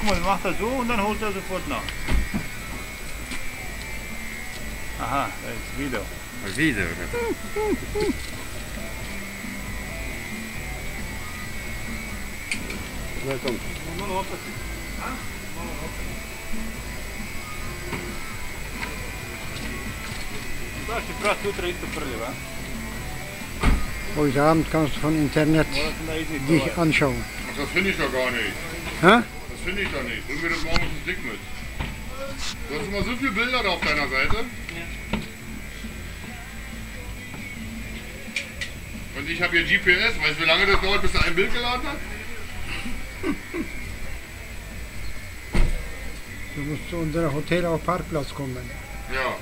Guck mal, macht er so und dann holt er sofort nach. Aha, da ist wieder. Mal wieder, oder? Na komm. Ще praat sutra isto prljiva. Heute Abend kannst du von Internet dich anschauen. Das finde ich doch gar nicht. Hä? Finde ich doch nicht. Bring mir das morgens ein Dick mit. Du hast immer so viele Bilder da auf deiner Seite. Und ich habe hier GPS. Weißt du, wie lange das dauert, bis er ein Bild geladen hat? Du musst zu unserem Hotel auf Parkplatz kommen. Ja.